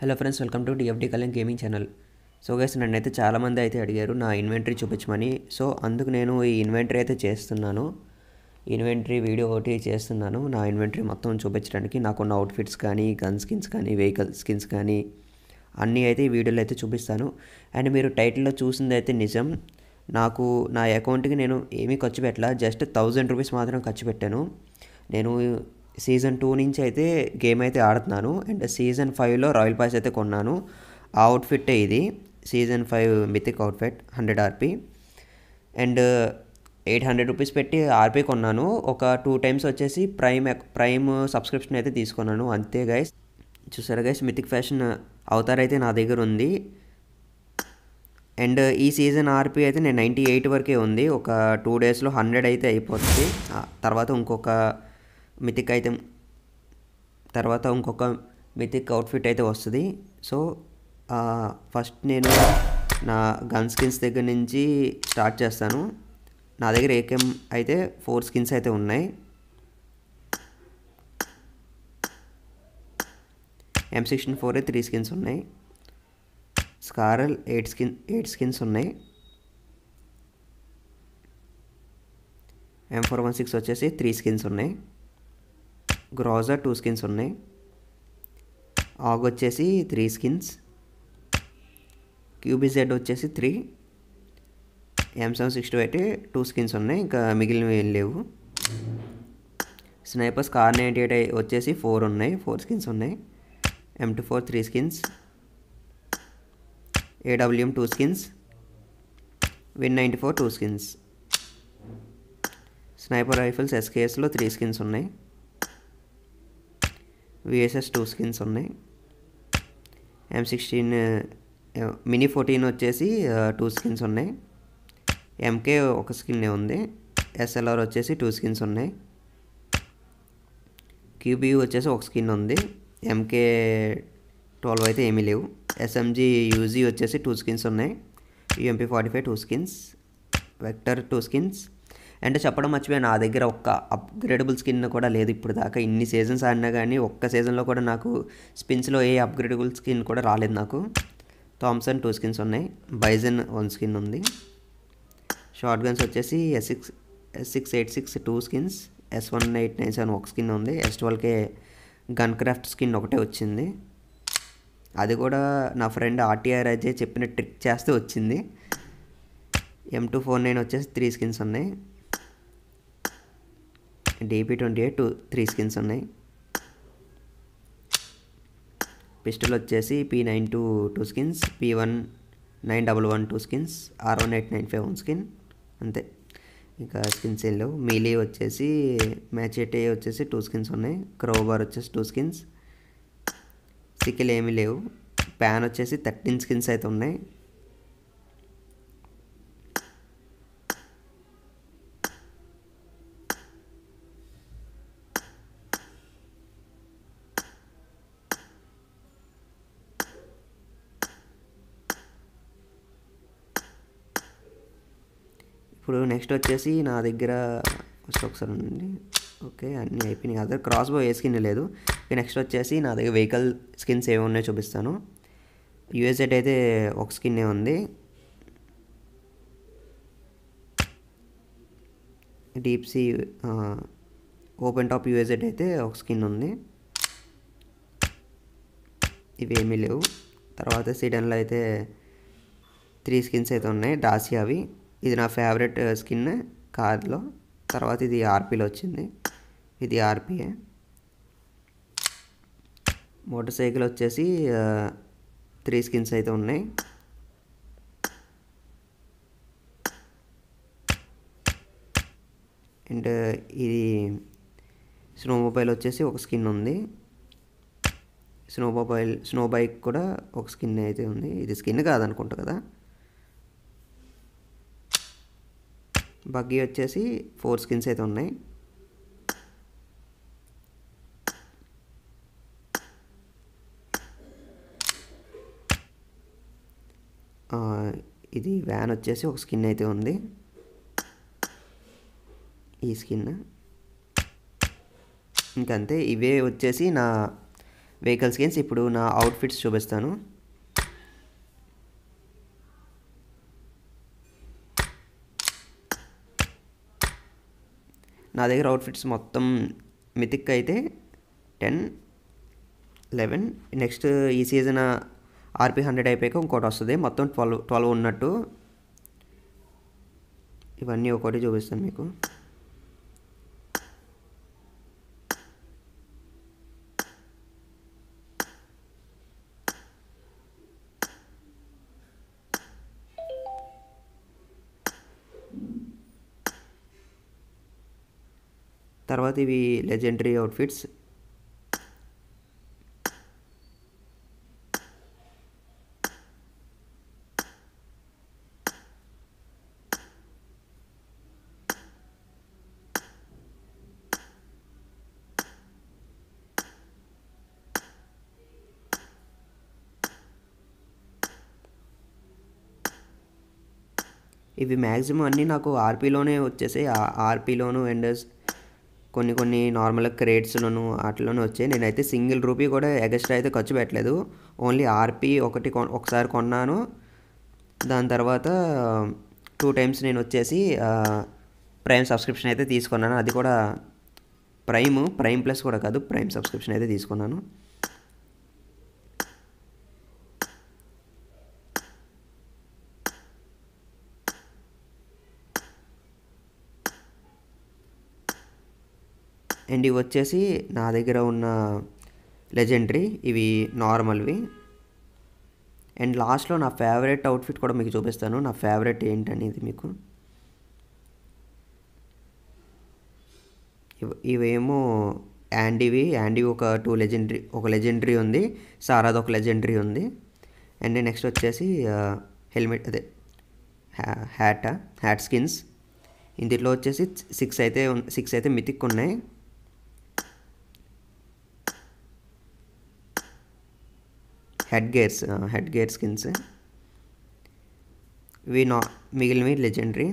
Hello friends welcome to DFD Kalyan gaming channel. So guys నన్నైతే చాలామంది అయితే అడిగారు నా ఇన్వెంటరీ చూపించమని. సో అందుకు నేను ఈ ఇన్వెంటరీ అయితే చేస్తున్నాను. ఇన్వెంటరీ వీడియో ఒకటి చేస్తున్నాను. నా ఇన్వెంటరీ మొత్తం చూపించడానికి నాకున్న అవుట్ఫిట్స్ కానీ గన్ స్కిన్స్ కానీ వెహికల్ స్కిన్స్ కానీ అన్నీ అయితే ఈ వీడియోలో అయితే చూపిస్తాను. అండ్ మీరు టైటిల్లో చూసింది అయితే నిజం. నాకు నా అకౌంట్కి నేను ఏమీ ఖర్చు పెట్టలా జస్ట్ థౌజండ్ రూపీస్ మాత్రం ఖర్చు పెట్టాను. నేను సీజన్ టూ నుంచి అయితే గేమ్ అయితే ఆడుతున్నాను. అండ్ సీజన్ ఫైవ్లో రాయల్ పాస్ అయితే కొన్నాను. ఆ అవుట్ఫిట్టే ఇది. Season five mythic outfit hundred RP. And eight hundred rupees పెట్టి ఆర్పీ కొన్నాను. ఒక టూ టైమ్స్ వచ్చేసి ప్రైమ్ ప్రైమ్ సబ్స్క్రిప్షన్ అయితే తీసుకున్నాను. అంతే గైస్. చూసారా గైస్? మిథిక్ ఫ్యాషన్ అవతార్ అయితే నా దగ్గర ఉంది. అండ్ ఈ సీజన్ ఆర్పీ అయితే నేను నైంటీ ఎయిట్ వరకే ఉంది. ఒక టూ డేస్లో హండ్రెడ్ అయితే అయిపోతుంది. తర్వాత ఇంకొక మితిక్ అయితే తర్వాత ఇంకొక మితిక్ అవుట్ఫిట్ అయితే వస్తుంది. సో ఫస్ట్ నేను నా గన్ స్కిన్స్ దగ్గర నుంచి స్టార్ట్ చేస్తాను. నా దగ్గర ఏకేం అయితే ఫోర్ స్కిన్స్ అయితే ఉన్నాయి. M sixteen four three skins ఉన్నాయి. Scar L eight skin eight skins ఉన్నాయి. ఎం ఫోర్ వన్ సిక్స్ వచ్చేసి త్రీ స్కిన్స్ ఉన్నాయి. గ్రోజా టూ స్కిన్స్ ఉన్నాయి. ఆగ్ వచ్చేసి త్రీ స్కిన్స్ క్యూబిజెడ్ వచ్చేసి three M seven six two అయితే టూ స్కిన్స్ ఉన్నాయి. ఇంకా మిగిలినవి ఏం లేవు. స్నైపర్స్ కార్ నైంటీ ఎయిట్ వచ్చేసి ఫోర్ ఉన్నాయి. ఫోర్ స్కిన్స్ ఉన్నాయి. M two four three skins AWM two skins Win ninety four two skins sniper rifles ఎస్కేఎస్లో three skins ఉన్నాయి. విఎస్ఎస్ టూ స్కిన్స్ ఉన్నాయి. ఎం సిక్స్టీన్ మినీ ఫోర్టీన్ వచ్చేసి two skins ఉన్నాయి. MK ఒక skin ఉంది. SLR వచ్చేసి two skins ఉన్నాయి. QBU వచ్చేసి ఒక స్కిన్ ఉంది. ఎంకే ట్వెల్వ్ అయితే ఏమీ లేవు. ఎస్ఎంజీ యూజీ వచ్చేసి టూ స్కిన్స్ ఉన్నాయి. UMP forty five two skins vector two skins అంటే చెప్పడం మర్చిపోయాను. నా దగ్గర ఒక్క అప్గ్రేడబుల్ స్కిన్ కూడా లేదు ఇప్పుడు దాకా. ఇన్ని సీజన్స్ ఆడినా కానీ ఒక్క సీజన్లో కూడా నాకు స్పిన్స్లో ఏ అప్గ్రేడబుల్ స్కిన్ కూడా రాలేదు నాకు. థామ్సన్ టూ స్కిన్స్ ఉన్నాయి. బైజన్ వన్ స్కిన్ ఉంది. షార్ట్ గన్స్ వచ్చేసి S six S six eight six two skins S one eight nine seven ఒక స్కిన్ ఉంది. ఎస్ ట్వెల్వ్కే గన్ క్రాఫ్ట్ స్కిన్ ఒకటే వచ్చింది. అది కూడా నా ఫ్రెండ్ ఆర్టీఆర్ అజయ్ చెప్పిన ట్రిక్ చేస్తే వచ్చింది. ఎం టూ ఫోర్ నైన్ వచ్చేసి త్రీ స్కిన్స్ ఉన్నాయి. DP twenty eight two three skins ఉన్నాయి. పిస్టల్ వచ్చేసి P nine two two skins P one nine double one two skins R one eight nine five one skin అంతే. ఇంకా skins ఏం లేవు. Melee వచ్చేసి మ్యాచ్ వచ్చేసి టూ స్కిన్స్ ఉన్నాయి. క్రోబార్ వచ్చేసి టూ స్కిన్స్. సికిల్ ఏమీ లేవు. ప్యాన్ వచ్చేసి థర్టీన్ స్కిన్స్ అయితే ఉన్నాయి. ఇప్పుడు నెక్స్ట్ వచ్చేసి నా దగ్గర ఫస్ట్ ఒకసారి ఉండండి. ఓకే అన్నీ అయిపోయినాయి. అదే క్రాస్ బో ఏ స్కిన్ లేదు. నెక్స్ట్ వచ్చేసి నా దగ్గర వెహికల్ స్కిన్స్ ఏమి ఉన్నాయో చూపిస్తాను. యూఎస్ఎడ్ అయితే ఒక స్కిన్నే ఉంది. Deep sea open top UAZ అయితే ఒక స్కిన్ ఉంది. ఇవేమీ లేవు. తర్వాత సీడన్లో అయితే త్రీ స్కిన్స్ అయితే ఉన్నాయి. డాసియావి ఇది నా ఫేవరెట్ స్కిన్ కార్లో తర్వాత ఇది ఆర్పీలో వచ్చింది. ఇది ఆర్పీఏ మోటార్ సైకిల్ వచ్చేసి త్రీ స్కిన్స్ అయితే ఉన్నాయి. అండ్ ఇది స్నో మొబైల్ వచ్చేసి ఒక స్కిన్ ఉంది. స్నో మొబైల్ స్నో బైక్ కూడా ఒక స్కిన్ అయితే ఉంది. ఇది స్కిన్ కాదనుకుంటా కదా. బగ్గీ వచ్చేసి ఫోర్ స్కిన్స్ అయితే ఉన్నాయి. ఇది వ్యాన్ వచ్చేసి ఒక స్కిన్ అయితే ఉంది. ఈ స్కిన్. ఇంకంతే ఇవే వచ్చేసి నా వెహికల్ స్కిన్స్. ఇప్పుడు నా అవుట్ఫిట్స్ చూపిస్తాను. నా దగ్గర అవుట్ఫిట్స్ మొత్తం మితిక్ అయితే టెన్ లెవెన్ నెక్స్ట్ ఈ సీజన్ ఆర్పీ హండ్రెడ్ అయిపోయాక ఇంకోటి వస్తుంది. మొత్తం ట్వెల్వ్ ట్వెల్వ్ ఉన్నట్టు. ఇవన్నీ ఒకటి చూపిస్తాను మీకు. తర్వాత ఇవి లెజెండరీ అవుట్ఫిట్స్ ఇవి మ్యాక్సిమం అన్నీ నాకు ఆర్పీలోనే వచ్చేసాయి. ఆర్పీలోను అండ్ కొన్ని కొన్ని నార్మల్ క్రేట్స్లోను వాటిలోనూ వచ్చాయి. నేనైతే సింగిల్ రూపీ కూడా ఎగస్ట్రా అయితే ఖర్చు పెట్టలేదు. ఓన్లీ ఆర్పీ ఒకటి కొ ఒకసారి కొన్నాను. దాని తర్వాత టూ టైమ్స్ నేను వచ్చేసి ప్రైమ్ సబ్స్క్రిప్షన్ అయితే తీసుకున్నాను. అది కూడా ప్రైమ్ ప్రైమ్ ప్లస్ కూడా కాదు ప్రైమ్ సబ్స్క్రిప్షన్ అయితే తీసుకున్నాను. అండ్ ఇవి వచ్చేసి నా దగ్గర ఉన్న లెజెండరీ ఇవి నార్మల్వి. అండ్ లాస్ట్లో నా ఫేవరెట్ అవుట్ఫిట్ కూడా మీకు చూపిస్తాను. నా ఫేవరెట్ ఏంటనేది మీకు. ఇవేమో యాండీవి యాండీవి ఒక టూ లెజెండరీ ఒక లెజెండరీ ఉంది. సారాది ఒక లెజెండరీ ఉంది. అండ్ నెక్స్ట్ వచ్చేసి హెల్మెట్ అదే హ్యాట్ హ్యాట్ స్కిన్స్ ఇందులో వచ్చేసి సిక్స్ అయితే సిక్స్ అయితే మితిక్ ఉన్నాయి. Head gears head gear skins ఇవి నా మిగిలినవి లెజెండరీ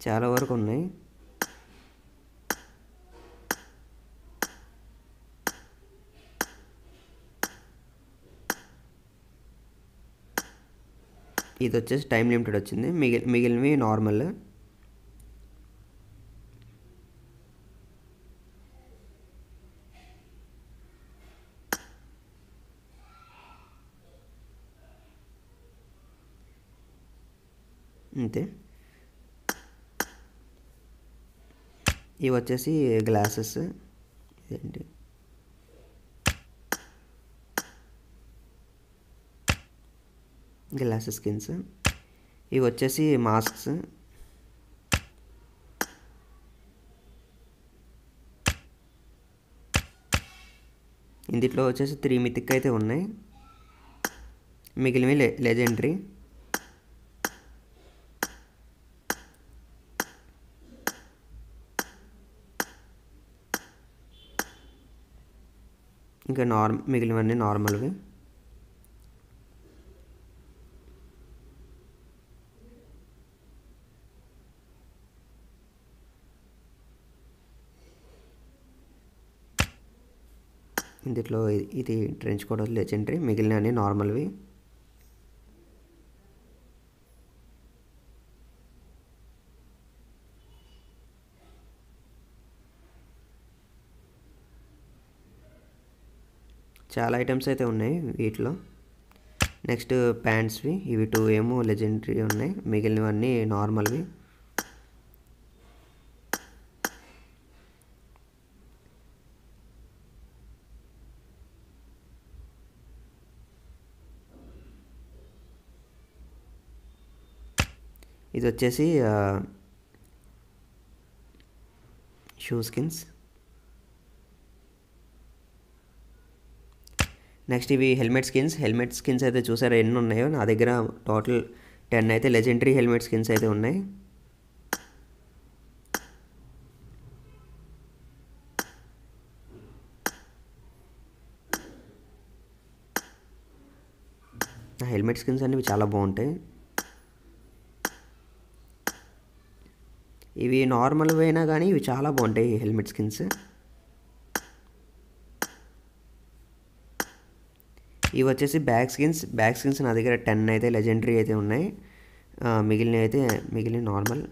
చాలా వరకు ఉన్నాయి ఇది వచ్చేసి టైం లిమిటెడ్ వచ్చింది. మిగిలి మిగిలినవి నార్మల్ అంతే. ఇవి వచ్చేసి గ్లాసెస్ ఇదేంటి? గ్లాసెస్ స్కిన్స్ ఇవి వచ్చేసి మాస్క్స్ ఇందిట్లో వచ్చేసి త్రీ మితిక్ అయితే ఉన్నాయి. మిగిలినవి లే లెజెండరీ ఇంకా నార్మ్ మిగిలినవన్నీ నార్మల్వి ఇందులో ఇది ట్రెంచ్ కోట్ లెజెండరీ మిగిలినవన్నీ నార్మల్వి చాలా ఐటమ్స్ అయితే ఉన్నాయి వీటిలో. నెక్స్ట్ ప్యాంట్స్వి ఇవి టూ ఏమో లెజెండరీ ఉన్నాయి. మిగిలినవన్నీ నార్మల్వి ఇది వచ్చేసి షూ స్కిన్స్ నెక్స్ట్ ఇవి హెల్మెట్ స్కిన్స్ హెల్మెట్ స్కిన్స్ అయితే చూసారా ఎన్ని ఉన్నాయో నా దగ్గర టోటల్ టెన్ అయితే లెజెండరీ హెల్మెట్ స్కిన్స్ అయితే ఉన్నాయి. నా హెల్మెట్ స్కిన్స్ అనేవి చాలా బాగుంటాయి. ఇవి నార్మల్ అయినా కానీ ఇవి చాలా బాగుంటాయి హెల్మెట్ స్కిన్స్ ఇవి వచ్చేసి బ్యాక్ స్కిన్స్ బ్యాక్ స్కిన్స్ నా దగ్గర టెన్ అయితే లెజెండరీ అయితే ఉన్నాయి. మిగిలిన మిగిలినవి అయితే మిగిలిన నార్మల్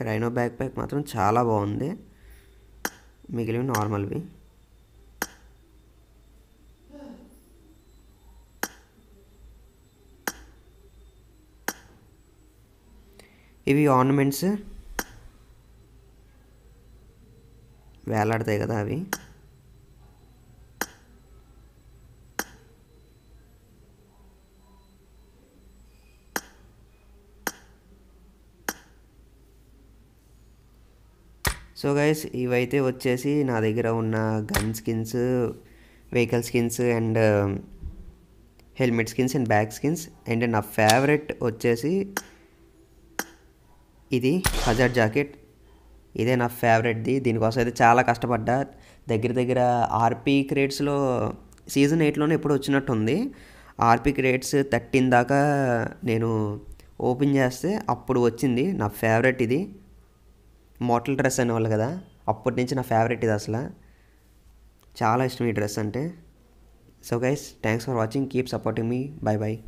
రైనో బ్యాక్ ప్యాక్ మాత్రం చాలా బాగుంది. మిగిలినవి నార్మల్వి. ఇవి ఆర్నమెంట్స్ వేలాడతాయి కదా అవి. సో గైస్ ఇవైతే వచ్చేసి నా దగ్గర ఉన్న gun skins vehicle skins and helmet skins and back skins and నా ఫేవరెట్ వచ్చేసి ఇది హజార్ జాకెట్ ఇదే నా ఫేవరెట్ది దీనికోసం అయితే చాలా కష్టపడ్డా. దగ్గర దగ్గర ఆర్పీ క్రేట్స్లో సీజన్ ఎయిట్లోనే ఎప్పుడు వచ్చినట్టుంది. ఆర్పీ క్రేట్స్ థర్టీన్ దాకా నేను ఓపెన్ చేస్తే అప్పుడు వచ్చింది నా ఫేవరెట్ ఇది మోటల్ డ్రెస్ అనేవాళ్ళు కదా అప్పటి నుంచి నా ఫేవరెట్ ఇది అసలు. చాలా ఇష్టం ఈ డ్రెస్ అంటే. So guys thanks for watching keep supporting me bye bye